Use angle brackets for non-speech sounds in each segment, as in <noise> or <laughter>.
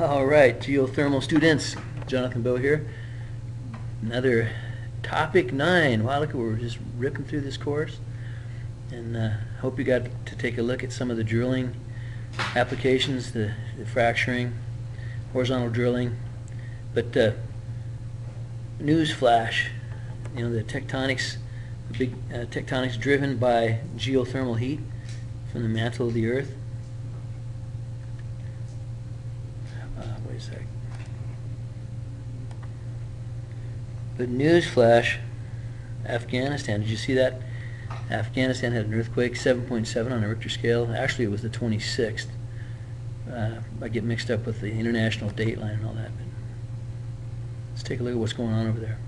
All right, geothermal students, Jonathan Bowe here. Another topic nine. Wow, look, we're just ripping through this course. And uh, hope you got to take a look at some of the drilling applications, the the fracturing, horizontal drilling. But uh, news flash, you know, the tectonics, the big uh, tectonics driven by geothermal heat from the mantle of the earth. Uh, wait a. But news flash, Afghanistan, did you see that? Afghanistan had an earthquake, 7.7 on a Richter scale. Actually, it was the 26th. Uh, I get mixed up with the international date line and all that. But let's take a look at what's going on over there.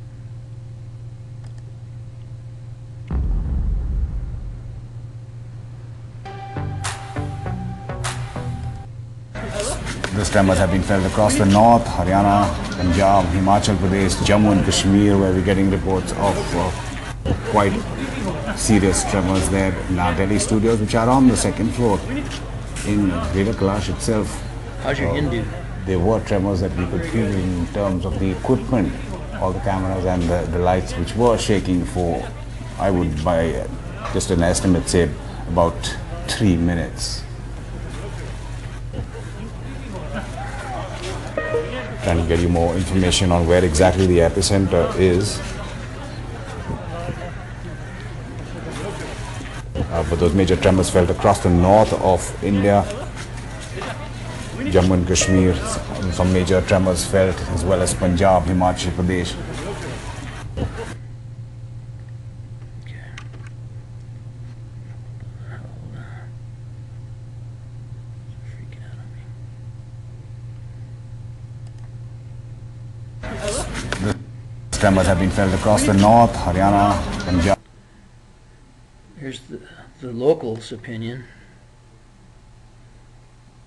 These tremors have been felt across the north, Haryana, Punjab, Himachal Pradesh, Jammu and Kashmir, where we're getting reports of uh, quite serious tremors there in our Delhi studios, which are on the second floor. In Greater Kailash itself, How's your uh, Hindu? there were tremors that we could feel in terms of the equipment, all the cameras and the, the lights, which were shaking for, I would, by uh, just an estimate, say about three minutes. To get you more information on where exactly the epicenter is. Uh, but those major tremors felt across the north of India, Jammu and Kashmir, some major tremors felt as well as Punjab, Himachal Pradesh. Okay. Hold on. Freaking out on me. Tremors have been felt across the north, Haryana, Punjab. Here's the, the locals' opinion.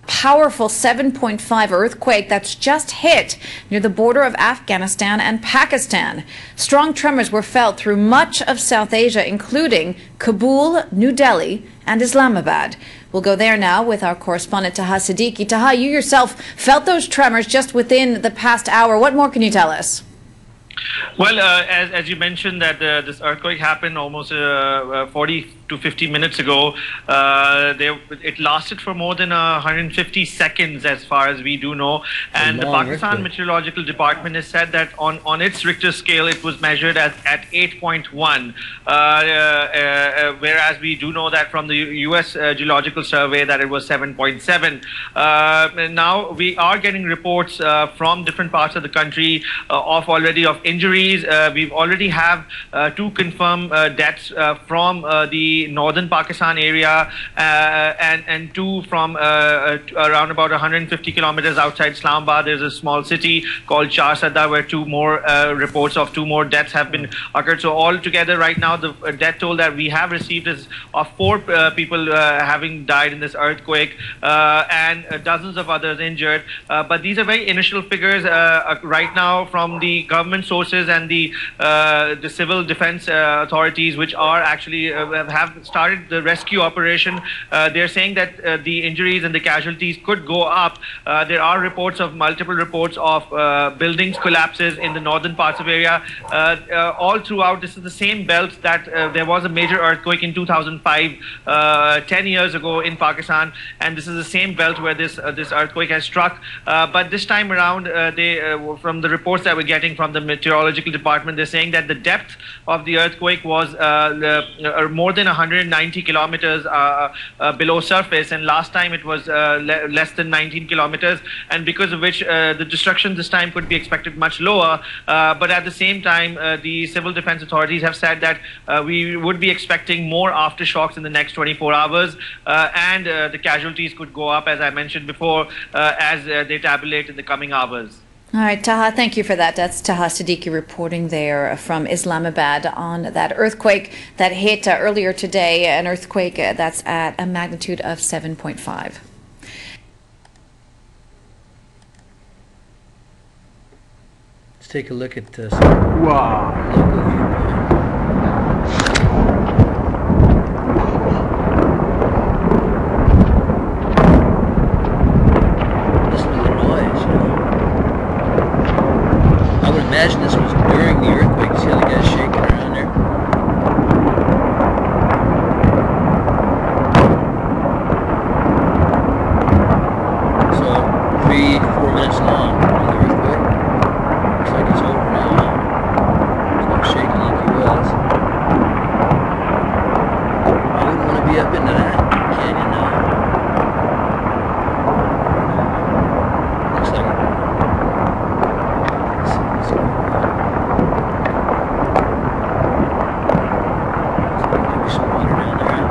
powerful 7.5 earthquake that's just hit near the border of Afghanistan and Pakistan. Strong tremors were felt through much of South Asia, including Kabul, New Delhi, and Islamabad. We'll go there now with our correspondent Taha Siddiqui. Taha, you yourself felt those tremors just within the past hour. What more can you tell us? Well, uh, as, as you mentioned, that uh, this earthquake happened almost uh, uh, 40 to 50 minutes ago. Uh, there, it lasted for more than 150 seconds, as far as we do know. And the Pakistan. Meteorological Department has said that on, on its Richter scale, it was measured as at 8.1. Uh, uh, uh, whereas we do know that from the U.S. Uh, Geological Survey that it was 7.7. Uh, now we are getting reports uh, from different parts of the country uh, of already of injuries. Uh, we've already have uh, two confirmed uh, deaths uh, from uh, the northern Pakistan area uh, and and two from around about 150 kilometers outside Islamabad. There's a small city called Charsadda where two more reports of two more deaths have been occurred. So altogether, right now, the death toll that we have received is of four people having died in this earthquake and dozens of others injured. But these are very initial figures right now from the government sources and the uh, the civil defense uh, authorities, which are actually uh, have started the rescue operation. Uh, they're saying that uh, the injuries and the casualties could go up. Uh, there are reports of multiple reports of buildings collapses in the northern parts of area. All throughout, this is the same belt that there was a major earthquake in 2005, uh, 10 years ago in Pakistan, and this is the same belt where this this earthquake has struck. But this time around, they from the reports that we're getting from the meteorological department, they're saying that the depth of the earthquake was uh, uh, more than 190 kilometers uh, uh, below surface, and last time it was uh, le- less than 19 kilometers, and because of which uh, the destruction this time could be expected much lower. Uh, but at the same time, the civil defense authorities have said that we would be expecting more aftershocks in the next 24 hours, and the casualties could go up, as I mentioned before, as they tabulate in the coming hours. All right, Taha, thank you for that. That's Taha Siddiqui reporting there from Islamabad on that earthquake that hit uh, earlier today, an earthquake uh, that's at a magnitude of 7.5. Let's take a look at uh, some local viewpoint. Listen to the noise. You know? Three, four minutes long, the earthquake. Looks like it's over now. It's not shaking like it was. I wouldn't want to be up into that canyon now. Looks like let's see what's going on. Maybe some water down there.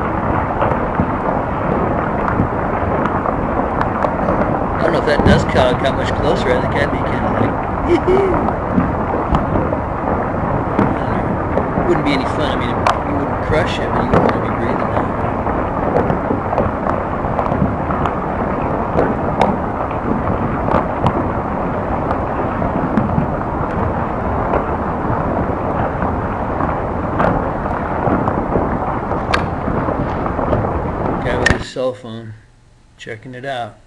I don't know if that does count how much closer. I think I'd be kind of like, it uh, wouldn't be any fun. I mean, you wouldn't crush it, but you wouldn't want to be breathing that. His cell phone, checking it out.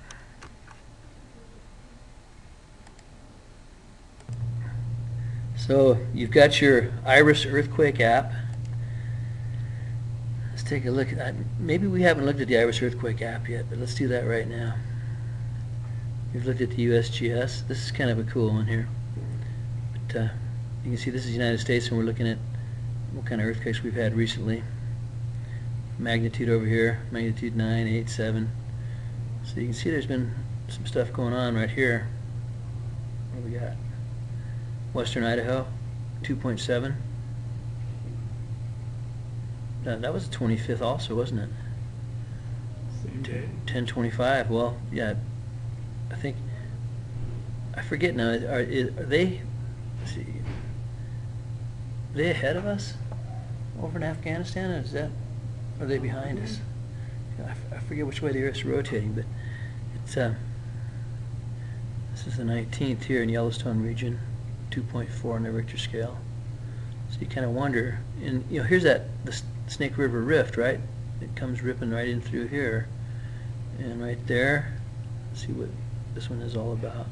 So you've got your IRIS earthquake app. Let's take a look at. Maybe we haven't looked at the IRIS earthquake app yet, but let's do that right now. We've looked at the USGS. This is kind of a cool one here. But uh, you can see this is the United States, and we're looking at what kind of earthquakes we've had recently. Magnitude over here, magnitude 9, 8, 7. So you can see there's been some stuff going on right here. What do we got? Western Idaho, 2.7. That, that was the 25th also, wasn't it? Same day. 1025. Well, yeah, I think, I forget now, are, is, are they, let's see, are they ahead of us over in Afghanistan, or is that, are they behind us? I f- I forget which way the Earth's rotating, but it's, uh, this is the 19th here in Yellowstone region, 2.4 on the Richter scale. So you kind of wonder, and, you know, here's that, the Snake River Rift, right? It comes ripping right in through here. And right there, see what this one is all about.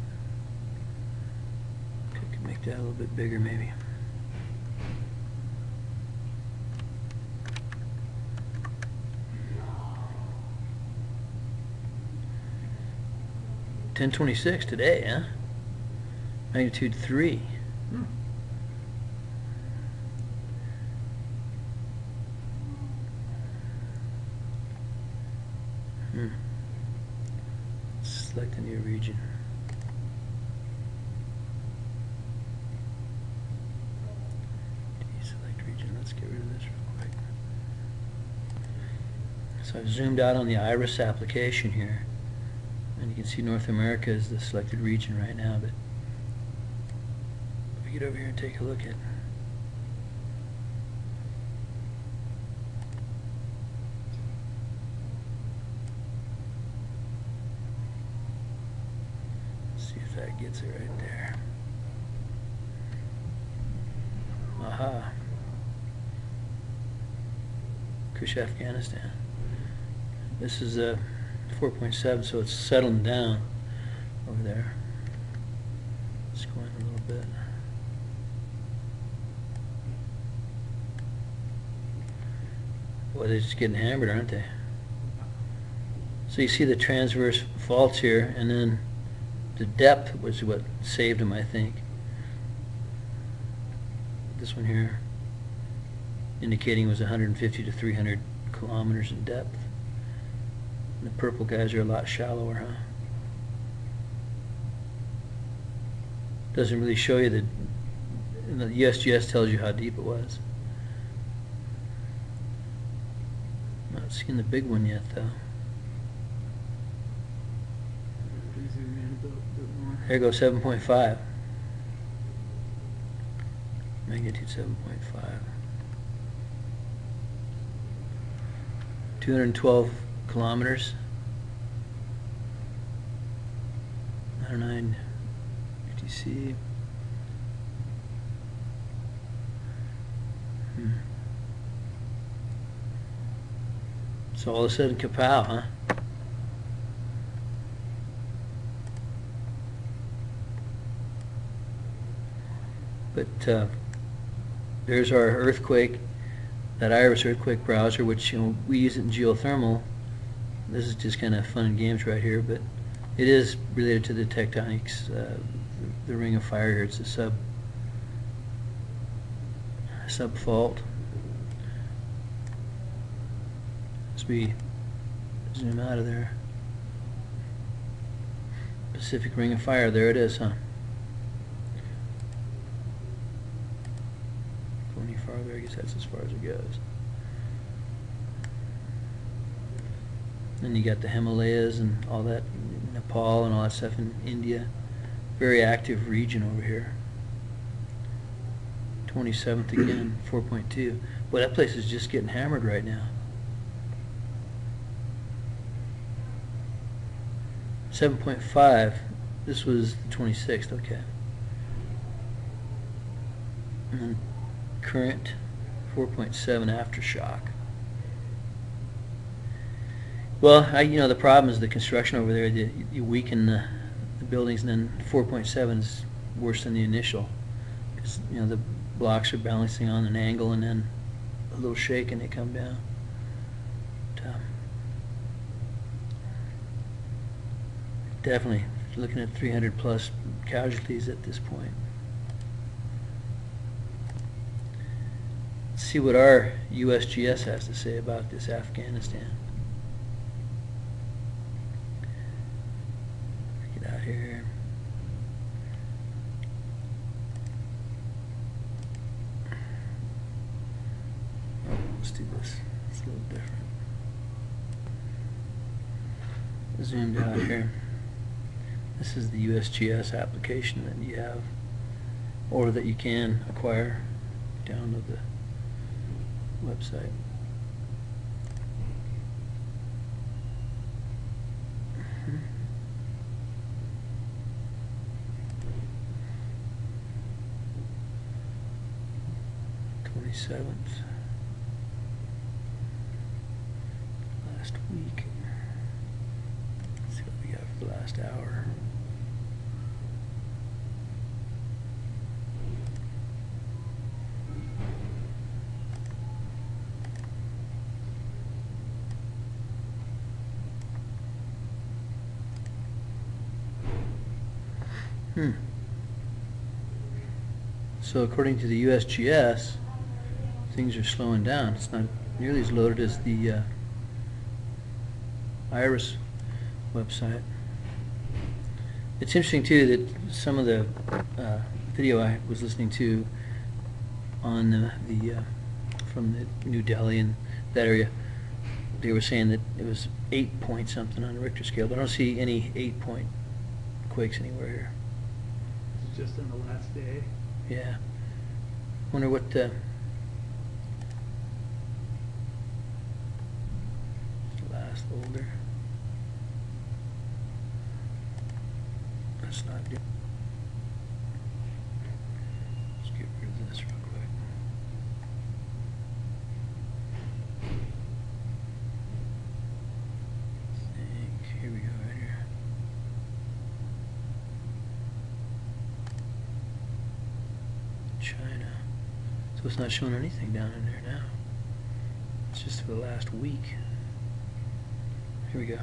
Could, could make that a little bit bigger maybe. Ten twenty-six today, huh? Magnitude three. Hmm. Hmm. Select a new region. Deselect region, let's get rid of this real quick. So I've zoomed out on the IRIS application here. And you can see North America is the selected region right now, but get over here and take a look at See if that gets it right there. Aha. Kush, Afghanistan. This is a 4.7, so it's settling down over there. Let's go in a little bit. Boy, they're just getting hammered, aren't they? So you see the transverse faults here, and then the depth was what saved them, I think. This one here indicating it was 150 to 300 kilometers in depth. And the purple guys are a lot shallower, huh? Doesn't really show you the, the USGS tells you how deep it was. Seeing the big one yet, though. There goes seven point five. Magnitude seven point five. Two hundred and twelve kilometers. Nine oh nine UTC. Hmm. So all of a sudden, kapow, huh? But uh, there's our earthquake, that IRIS earthquake browser, which you know we use it in geothermal. This is just kind of fun and games right here, but It is related to the tectonics, uh, the- the ring of fire here. It's a sub, sub fault. As we zoom out of there. Pacific Ring of Fire, there it is, huh? Go any farther, I guess that's as far as it goes. Then you got the Himalayas and all that, Nepal and all that stuff in India. Very active region over here. Twenty-seventh again, four point two. Boy, that place is just getting hammered right now. Seven point five, this was the twenty-sixth, okay. And current, four point seven aftershock. Well, I, you know, the problem is the construction over there, the- you weaken the, the buildings, and then four point seven is worse than the initial. Because, you know, the blocks are balancing on an angle, and then a little shake and they come down. Um, Definitely, looking at three hundred plus casualties at this point. Let's see what our USGS has to say about this Afghanistan. Get out here. Let's do this. It's a little different. Zoomed out here. This is the USGS application that you have, or that you can acquire. Download the website. Mhm. Twenty-seventh. Last week. Let's see what we got for the last hour. Hmm. So according to the USGS, things are slowing down. It's not nearly as loaded as the uh, IRIS website. It's interesting too that some of the uh, video I was listening to on the, the uh, from the New Delhi and that area, they were saying that it was eight point something on the Richter scale, but I don't see any eight point quakes anywhere here. Just in the last day. Yeah. Wonder what, uh, last folder. That's not good. Let's get rid of this real quick. Think, here we go, right here. China. So it's not showing anything down in there now. It's just for the last week. Here we go.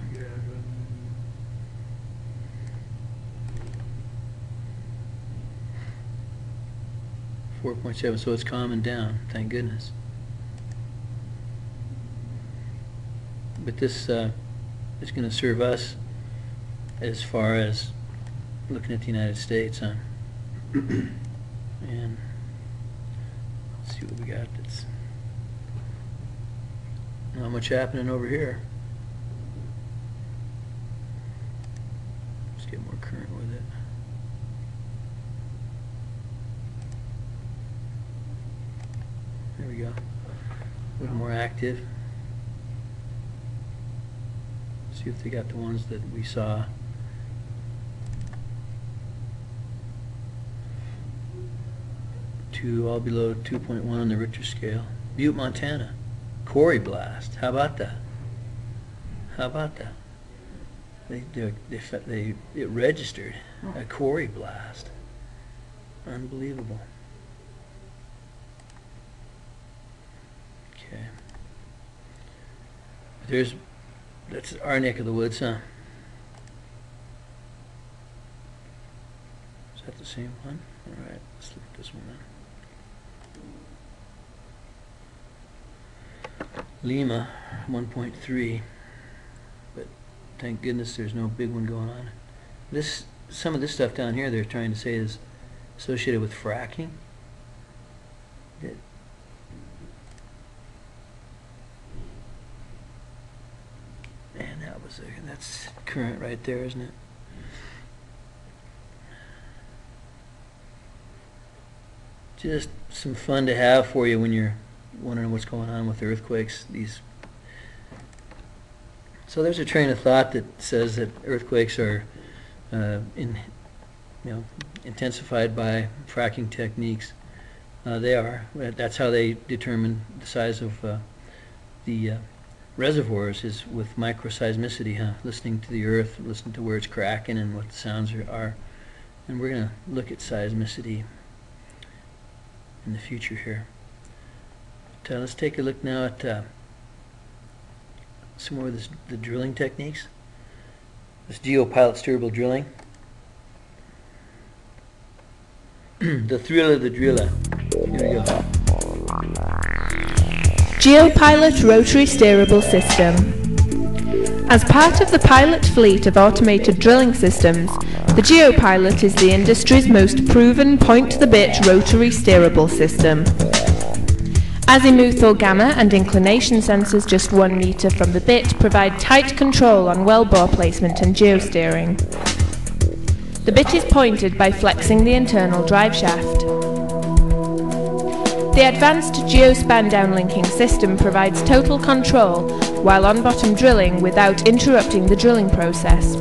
Four point seven, so it's calming down, thank goodness. But this, uh, is gonna serve us as far as looking at the United States, huh? <clears throat> And, see what we got that's, not much happening over here. Let's get more current with it. There we go. A little more active. See if they got the ones that we saw. Two, all below two point one on the Richter scale. Butte, Montana. Quarry blast. How about that? How about that? They, they, they, they, it registered a oh. quarry blast. Unbelievable. Okay. There's, that's our neck of the woods, huh? Is that the same one? All right, let's look at this one then. Lima, one point three. But thank goodness there's no big one going on. This, some of this stuff down here they're trying to say is associated with fracking. That- And that was, a- that's current right there, isn't it? Just some fun to have for you when you're wondering what's going on with earthquakes. These. So there's a train of thought that says that earthquakes are uh, in, you know, intensified by fracking techniques. Uh, they are. That's how they determine the size of uh, the uh, reservoirs is with microseismicity, huh? Listening to the earth, listening to where it's cracking and what the sounds are. are. And we're going to look at seismicity in the future here. But, uh, let's take a look now at uh, some more of this, the drilling techniques. This GeoPilot steerable drilling. <clears throat> the thrill of the driller. Here we go. GeoPilot Rotary Steerable System. As part of the pilot fleet of automated drilling systems, the GeoPilot is the industry's most proven point-to-the-bit rotary steerable system. Azimuthal gamma and inclination sensors just one meter from the bit provide tight control on wellbore placement and geosteering. The bit is pointed by flexing the internal drive shaft. The advanced GeoSpan downlinking system provides total control while on bottom drilling without interrupting the drilling process.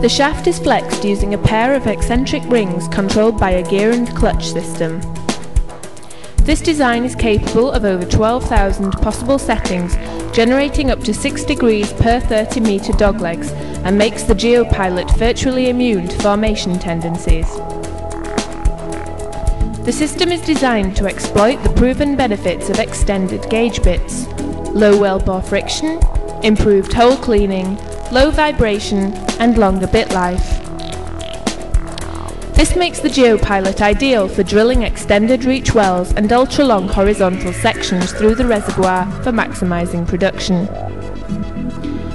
The shaft is flexed using a pair of eccentric rings controlled by a gear and clutch system. This design is capable of over 12,000 possible settings, generating up to 6 degrees per 30 metre doglegs, and makes the GeoPilot virtually immune to formation tendencies. The system is designed to exploit the proven benefits of extended gauge bits, low wellbore friction, improved hole cleaning, low vibration, and longer bit life. This makes the GeoPilot ideal for drilling extended reach wells and ultra-long horizontal sections through the reservoir for maximising production.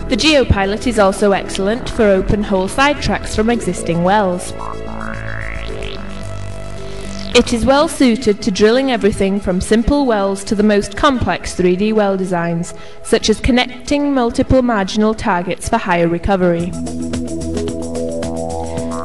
The GeoPilot is also excellent for open hole sidetracks from existing wells. It is well suited to drilling everything from simple wells to the most complex 3D well designs, such as connecting multiple marginal targets for higher recovery.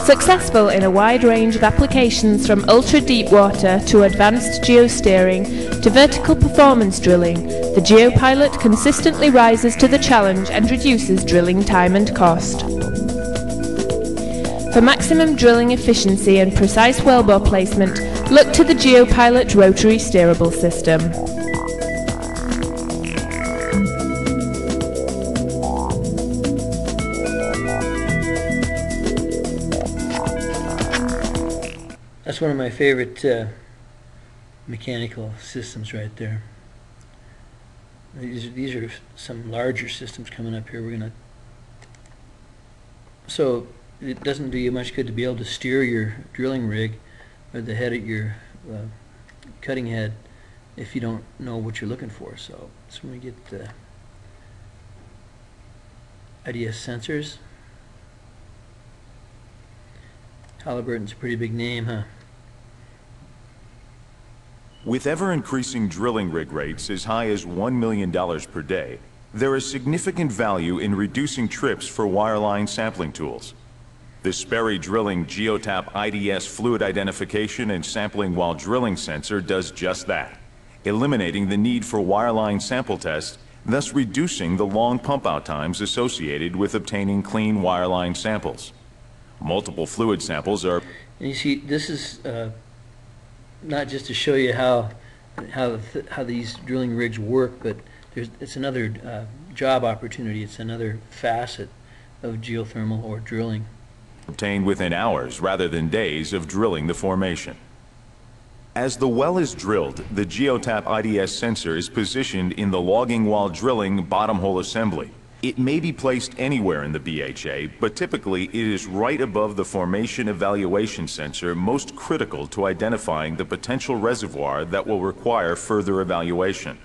Successful in a wide range of applications from ultra deep water to advanced geosteering to vertical performance drilling, the GeoPilot consistently rises to the challenge and reduces drilling time and cost. For maximum drilling efficiency and precise wellbore placement, look to the GeoPilot rotary steerable system. That's one of my favorite uh, mechanical systems right there. These, these are some larger systems coming up here. We're gonna. So it doesn't do you much good to be able to steer your drilling rig or the head of your uh, cutting head if you don't know what you're looking for. So that's when we get the IDS sensors. Halliburton's a pretty big name, huh? With ever-increasing drilling rig rates as high as $1 million per day, there is significant value in reducing trips for wireline sampling tools. The Sperry Drilling GeoTap IDS fluid identification and sampling while drilling sensor does just that, eliminating the need for wireline sample tests, thus reducing the long pump-out times associated with obtaining clean wireline samples. Multiple fluid samples are And you see, this is uh, not just to show you how how th- how these drilling rigs work, but there's it's another uh, job opportunity. It's another facet of geothermal or drilling. Obtained within hours rather than days of drilling the formation. As the well is drilled, the GeoTap IDS sensor is positioned in the logging while drilling bottom hole assembly, It may be placed anywhere in the BHA, but typically it is right above the formation evaluation sensor most critical to identifying the potential reservoir that will require further evaluation.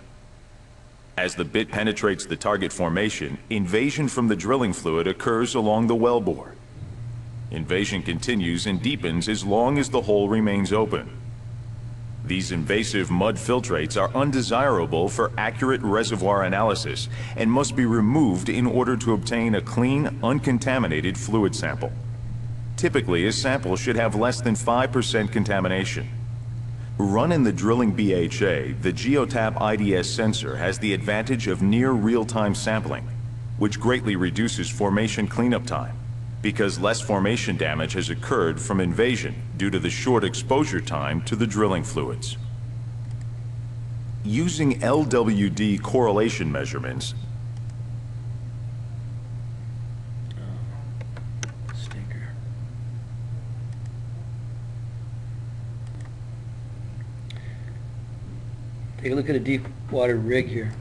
As the bit penetrates the target formation, invasion from the drilling fluid occurs along the wellbore. Invasion continues and deepens as long as the hole remains open. These invasive mud filtrates are undesirable for accurate reservoir analysis and must be removed in order to obtain a clean, uncontaminated fluid sample. Typically, a sample should have less than 5% contamination. Run in the drilling BHA, the GeoTap IDS sensor has the advantage of near real-time sampling, which greatly reduces formation cleanup time because less formation damage has occurred from invasion due to the short exposure time to the drilling fluids. Using LWD correlation measurements, Take a look at a deep water rig here.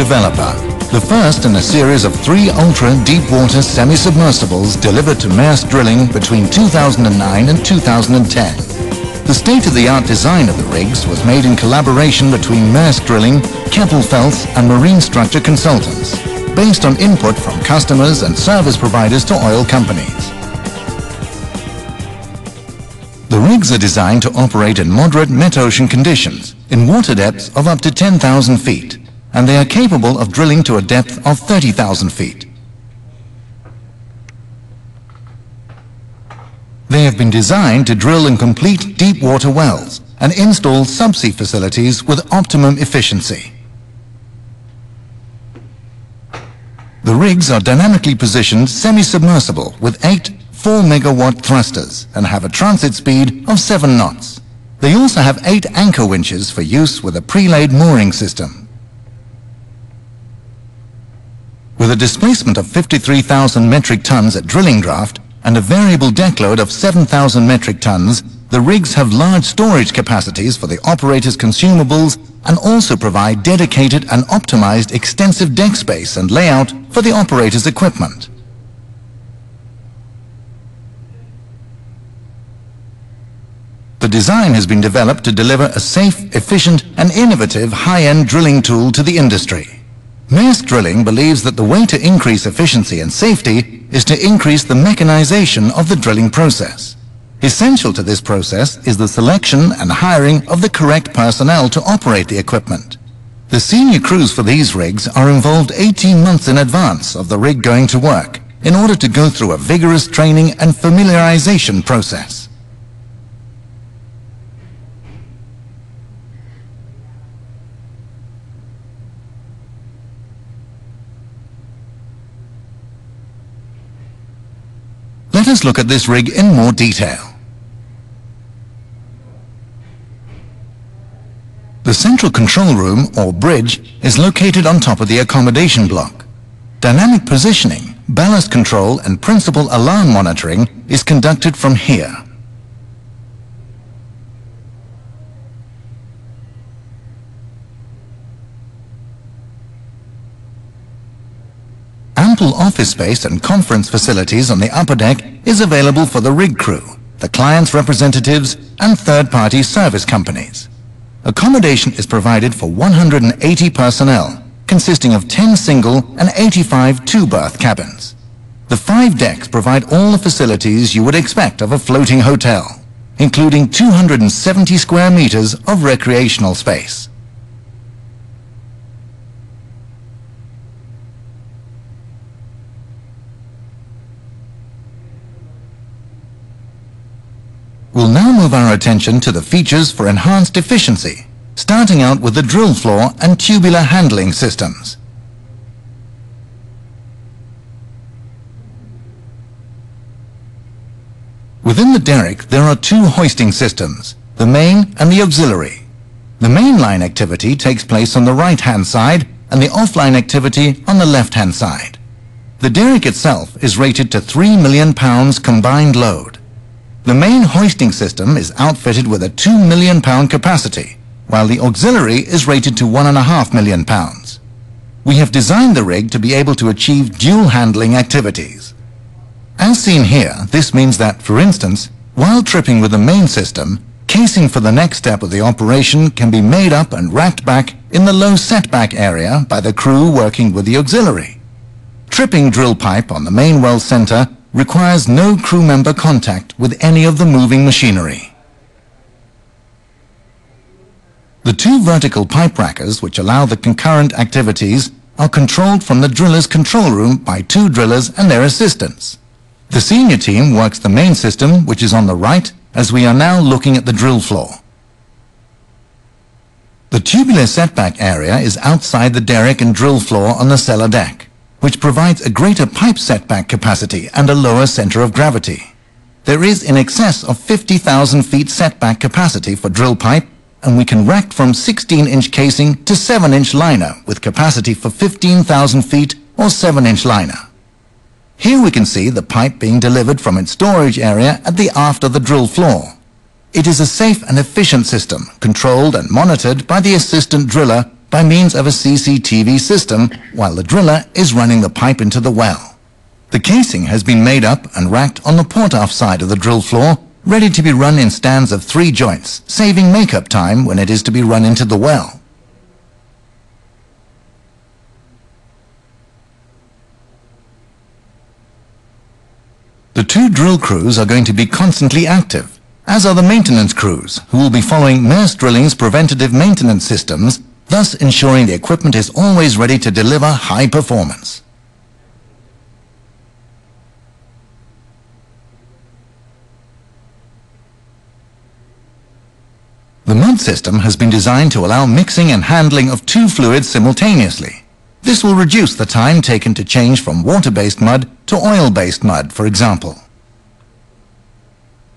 Developer, the first in a series of three ultra-deepwater semi-submersibles delivered to Maersk Drilling between 2009 and 2010. The state-of-the-art design of the rigs was made in collaboration between Maersk Drilling, Keppel FELS and Marine Structure Consultants, based on input from customers and service providers to oil companies. The rigs are designed to operate in moderate mid-ocean conditions, in water depths of up to 10,000 feet, and they are capable of drilling to a depth of 30,000 feet. They have been designed to drill and complete deep water wells and install subsea facilities with optimum efficiency. The rigs are dynamically positioned semi-submersible with eight 4 megawatt thrusters and have a transit speed of 7 knots. They also have 8 anchor winches for use with a pre-laid mooring system. With a displacement of 53,000 metric tons at drilling draft and a variable deck load of 7,000 metric tons, the rigs have large storage capacities for the operator's consumables and also provide dedicated and optimized extensive deck space and layout for the operator's equipment. The design has been developed to deliver a safe, efficient and innovative high-end drilling tool to the industry. Maersk Drilling believes that the way to increase efficiency and safety is to increase the mechanization of the drilling process. Essential to this process is the selection and hiring of the correct personnel to operate the equipment. The senior crews for these rigs are involved 18 months in advance of the rig going to work in order to go through a vigorous training and familiarization process. Let us look at this rig in more detail. The central control room, or bridge, is located on top of the accommodation block. Dynamic positioning, ballast control and principal alarm monitoring is conducted from here. Ample office space and conference facilities on the upper deck is available for the rig crew, the client's representatives, and third-party service companies. Accommodation is provided for 180 personnel, consisting of 10 single and 85 two-berth cabins. The five decks provide all the facilities you would expect of a floating hotel, including 270 square meters of recreational space. We'll now move our attention to the features for enhanced efficiency, starting out with the drill floor and tubular handling systems. Within the derrick, there are two hoisting systems, the main and the auxiliary. The mainline activity takes place on the right-hand side and the offline activity on the left-hand side. The derrick itself is rated to 3 million pounds combined load. The main hoisting system is outfitted with a 2 million pound capacity, while the auxiliary is rated to 1.5 million pounds. We have designed the rig to be able to achieve dual handling activities. As seen here, this means that, for instance, while tripping with the main system, casing for the next step of the operation can be made up and racked back in the low setback area by the crew working with the auxiliary. Tripping drill pipe on the main well center requires no crew member contact with any of the moving machinery. The two vertical pipe rackers which allow the concurrent activities are controlled from the driller's control room by two drillers and their assistants. The senior team works the main system which is on the right as we are now looking at the drill floor. The tubular setback area is outside the derrick and drill floor on the cellar deck, which provides a greater pipe setback capacity and a lower center of gravity. There is in excess of 50,000 feet setback capacity for drill pipe and we can rack from 16-inch casing to 7-inch liner with capacity for 15,000 feet or 7-inch liner. Here we can see the pipe being delivered from its storage area at the aft of the drill floor. It is a safe and efficient system, controlled and monitored by the assistant driller by means of a CCTV system while the driller is running the pipe into the well. The casing has been made up and racked on the port-off side of the drill floor ready to be run in stands of three joints, saving makeup time when it is to be run into the well. The two drill crews are going to be constantly active, as are the maintenance crews, who will be following Maersk Drilling's preventative maintenance systems, thus ensuring the equipment is always ready to deliver high performance. The mud system has been designed to allow mixing and handling of two fluids simultaneously. This will reduce the time taken to change from water-based mud to oil-based mud, for example.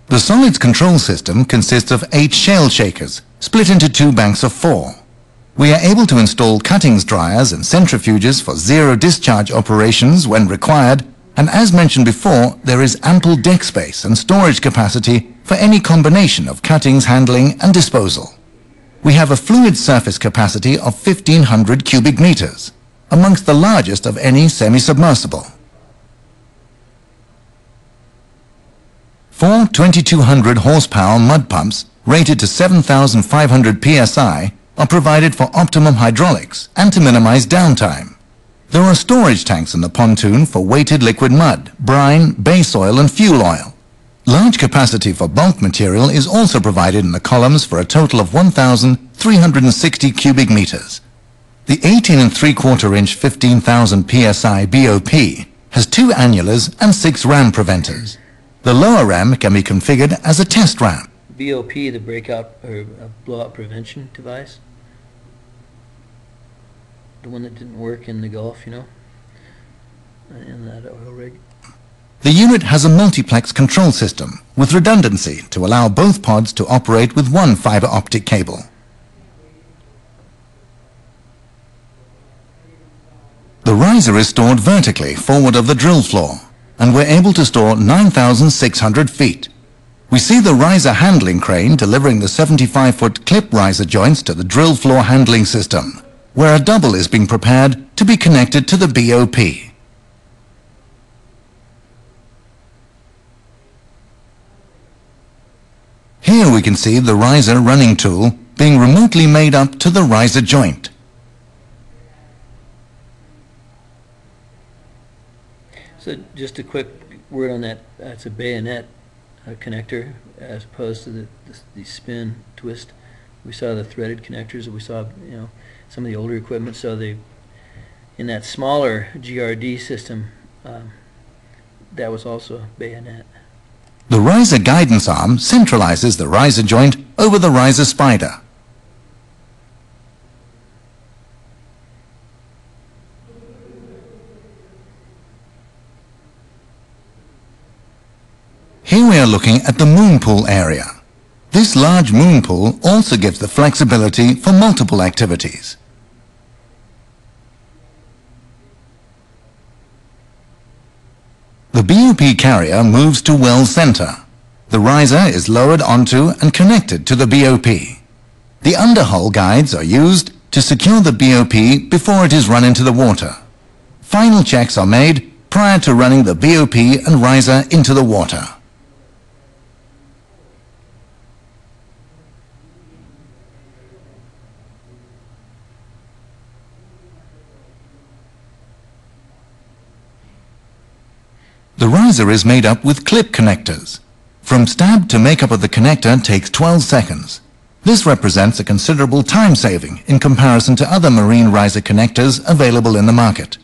The solids control system consists of eight shale shakers, split into two banks of four. We are able to install cuttings dryers and centrifuges for zero discharge operations when required, and as mentioned before, there is ample deck space and storage capacity for any combination of cuttings, handling and disposal. We have a fluid surface capacity of 1500 cubic meters, amongst the largest of any semi-submersible. Four 2200 horsepower mud pumps rated to 7500 psi are provided for optimum hydraulics and to minimize downtime. There are storage tanks in the pontoon for weighted liquid mud, brine, base oil and fuel oil. Large capacity for bulk material is also provided in the columns for a total of 1,360 cubic meters. The 18 and 3 quarter inch 15,000 psi BOP has two annulars and six ram preventers. The lower ram can be configured as a test ram. BOP, the breakout or uh, blowout prevention device. The one that didn't work in the Gulf, you know, uh, in that oil rig. The unit has a multiplex control system with redundancy to allow both pods to operate with one fiber optic cable. The riser is stored vertically forward of the drill floor, and we're able to store 9,600 feet. We see the riser handling crane delivering the 75-foot clip riser joints to the drill floor handling system, where a double is being prepared to be connected to the BOP. Here we can see the riser running tool being remotely made up to the riser joint. So just a quick word on that, that's a bayonet uh, connector as opposed to the, the, the spin twist. We saw the threaded connectors, we saw, you know, some of the older equipment, so they, in that smaller GRD system, um, that was also bayonet. The riser guidance arm centralizes the riser joint over the riser spider. Here we are looking at the moon pool area. This large moon pool also gives the flexibility for multiple activities. The BOP carrier moves to well center. The riser is lowered onto and connected to the BOP. The underhull guides are used to secure the BOP before it is run into the water. Final checks are made prior to running the BOP and riser into the water. The riser is made up with clip connectors. From stab to makeup of the connector takes 12 seconds. This represents a considerable time saving in comparison to other marine riser connectors available in the market.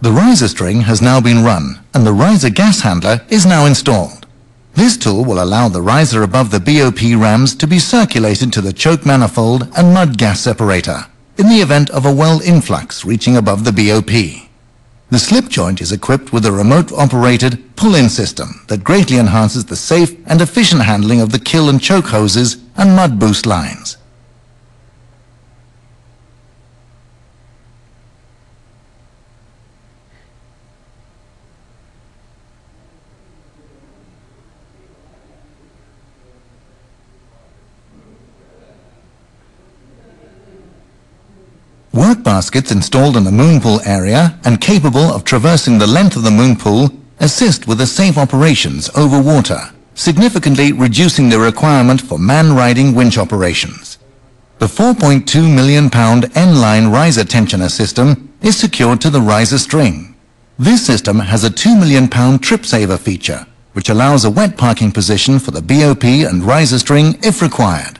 The riser string has now been run and the riser gas handler is now installed. This tool will allow the riser above the BOP rams to be circulated to the choke manifold and mud gas separator in the event of a well influx reaching above the BOP. The slip joint is equipped with a remote-operated pull-in system that greatly enhances the safe and efficient handling of the kill and choke hoses and mud boost lines. Work baskets installed in the moon pool area and capable of traversing the length of the moon pool assist with the safe operations over water, significantly reducing the requirement for man-riding winch operations. The 4.2 million pound N-line riser tensioner system is secured to the riser string. This system has a 2 million pound trip saver feature, which allows a wet parking position for the BOP and riser string if required.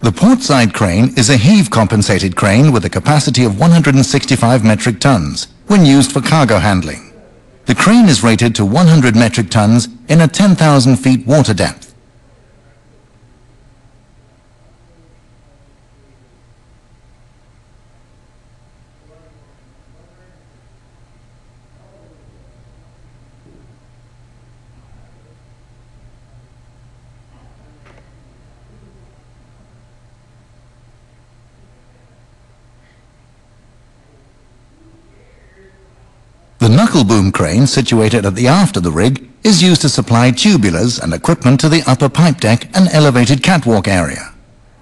The portside crane is a heave-compensated crane with a capacity of 165 metric tons when used for cargo handling. The crane is rated to 100 metric tons in a 10,000 feet water depth. The boom crane situated at the aft of the rig is used to supply tubulars and equipment to the upper pipe deck and elevated catwalk area.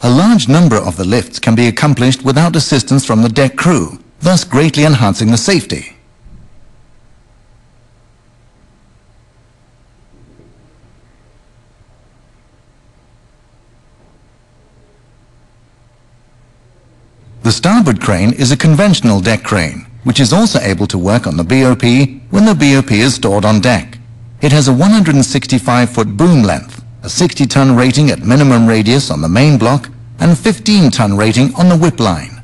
A large number of the lifts can be accomplished without assistance from the deck crew, thus greatly enhancing the safety. The starboard crane is a conventional deck crane, which is also able to work on the BOP when the BOP is stored on deck. It has a 165-foot boom length, a 60-ton rating at minimum radius on the main block, and 15-ton rating on the whip line.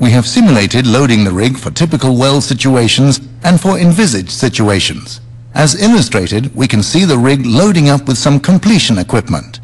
We have simulated loading the rig for typical well situations and for envisaged situations. As illustrated, we can see the rig loading up with some completion equipment.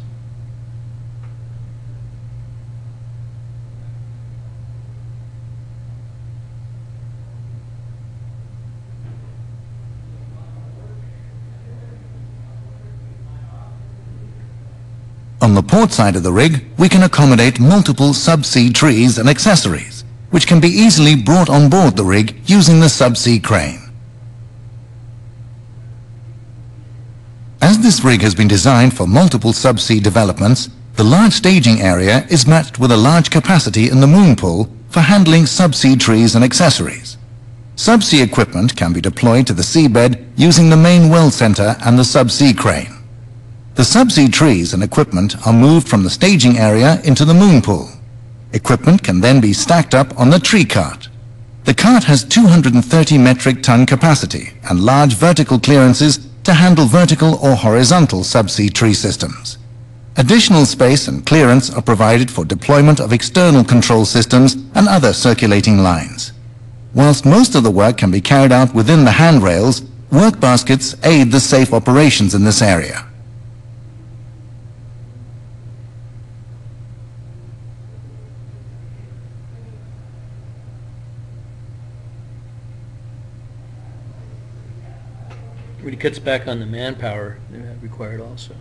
On the port side of the rig, we can accommodate multiple subsea trees and accessories, which can be easily brought on board the rig using the subsea crane. As this rig has been designed for multiple subsea developments, the large staging area is matched with a large capacity in the moon pool for handling subsea trees and accessories. Subsea equipment can be deployed to the seabed using the main well center and the subsea crane. The subsea trees and equipment are moved from the staging area into the moon pool. Equipment can then be stacked up on the tree cart. The cart has 230 metric ton capacity and large vertical clearances to handle vertical or horizontal subsea tree systems. Additional space and clearance are provided for deployment of external control systems and other circulating lines. Whilst most of the work can be carried out within the handrails, work baskets aid the safe operations in this area. Really cuts back on the manpower required also.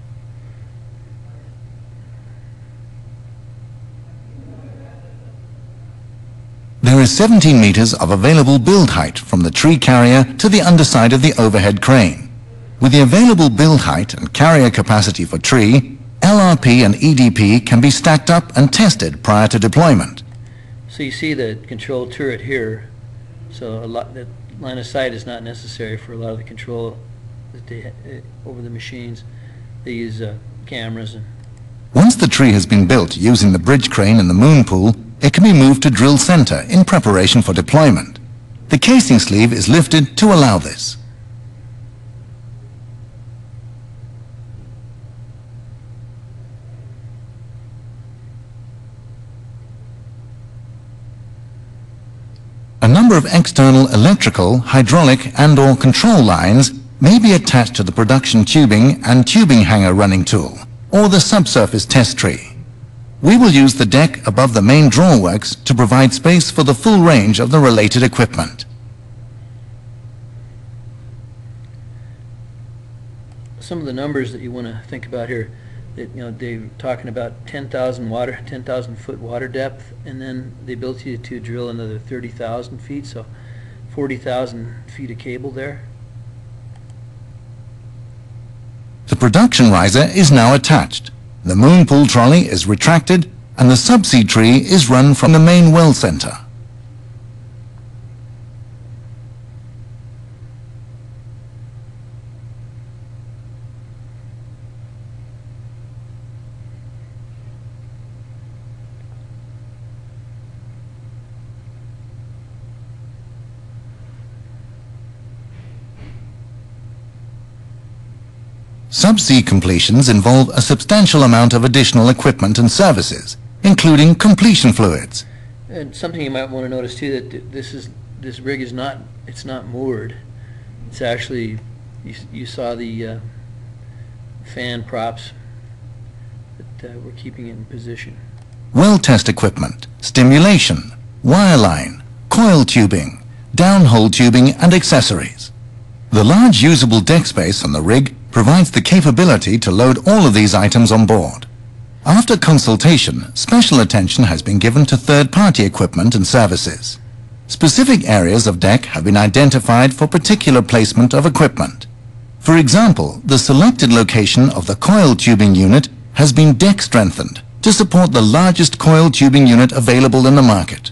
There is 17 meters of available build height from the tree carrier to the underside of the overhead crane. With the available build height and carrier capacity for tree, LRP and EDP can be stacked up and tested prior to deployment. So you see the control turret here, so a lot, the line of sight is not necessary for a lot of the control they, uh, over the machines. They use uh, cameras and Once the tree has been built using the bridge crane and the moon pool, it can be moved to drill center in preparation for deployment. The casing sleeve is lifted to allow this. A number of external electrical, hydraulic and or control lines may be attached to the production tubing and tubing hanger running tool, or the subsurface test tree. We will use the deck above the main drawworks to provide space for the full range of the related equipment. some of the numbers that you want to think about here, that, you know, they're talking about 10,000 water, 10,000 foot water depth, and then the ability to drill another 30,000 feet, so 40,000 feet of cable there. The production riser is now attached. The moon pool trolley is retracted and the subsea tree is run from the main well center. Subsea completions involve a substantial amount of additional equipment and services, including completion fluids. And something you might want to notice too, that th- this is, this rig is not, it's not moored. It's actually, you, you saw the, uh, fan props that, uh, we're keeping it in position. well test equipment, stimulation, wireline, coil tubing, downhole tubing and accessories. The large usable deck space on the rig provides the capability to load all of these items on board. After consultation, special attention has been given to third-party equipment and services. Specific areas of deck have been identified for particular placement of equipment. For example, the selected location of the coil tubing unit has been deck strengthened to support the largest coil tubing unit available in the market.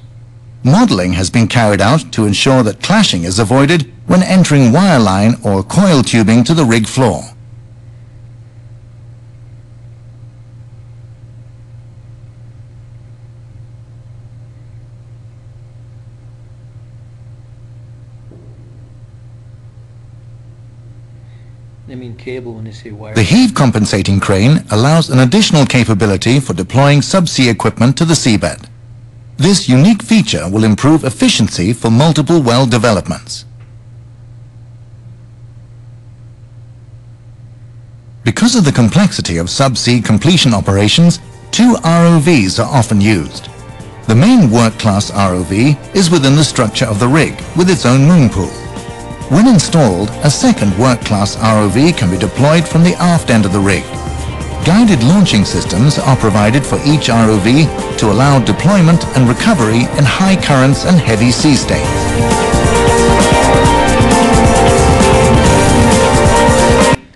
Modeling has been carried out to ensure that clashing is avoided when entering wireline or coil tubing to the rig floor. I mean cable when they say wire. The heave compensating crane allows an additional capability for deploying subsea equipment to the seabed. This unique feature will improve efficiency for multiple well developments. Because of the complexity of subsea completion operations, two ROVs are often used. The main work-class ROV is within the structure of the rig with its own moon pool. When installed, a second work-class ROV can be deployed from the aft end of the rig. Guided launching systems are provided for each ROV to allow deployment and recovery in high currents and heavy sea states.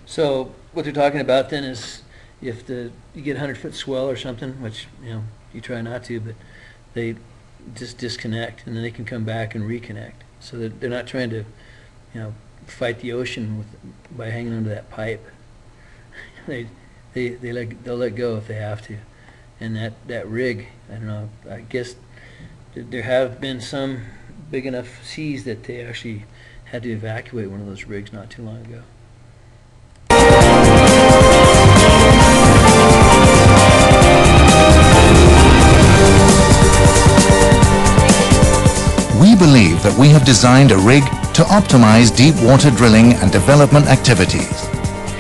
So what they're talking about then is if the, you get a hundred foot swell or something, which, you know, you try not to, but they just disconnect and then they can come back and reconnect. So that they're not trying to, you know, fight the ocean with, by hanging onto that pipe. <laughs> They, they they let they'll let go if they have to, and that that rig I don't know I guess there have been some big enough seas that they actually had to evacuate one of those rigs not too long ago. We believe that we have designed a rig to optimize deep water drilling and development activities.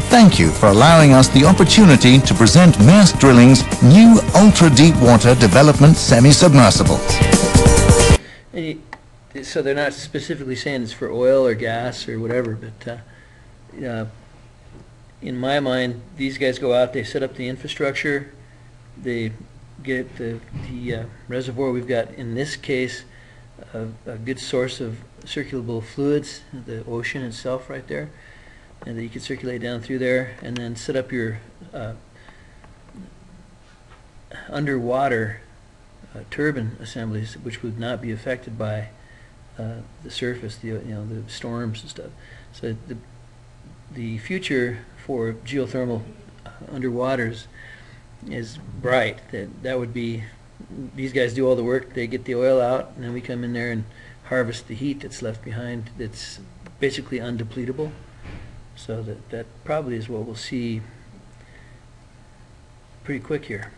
Thank you for allowing us the opportunity to present Maersk Drilling's new ultra-deep water development semi-submersibles. So they're not specifically saying it's for oil or gas or whatever, but, uh, uh, in my mind, these guys go out, they set up the infrastructure, they get the, the uh, reservoir, we've got, in this case, a, a good source of circulable fluids, the ocean itself right there, and that you could circulate down through there, and then set up your, uh, underwater uh, turbine assemblies, which would not be affected by uh, the surface, the, you know, the storms and stuff. So the, the future for geothermal underwaters is bright. That, that would be, these guys do all the work, they get the oil out, and then we come in there and harvest the heat that's left behind that's basically undepletable. So that, that probably is what we'll see pretty quick here.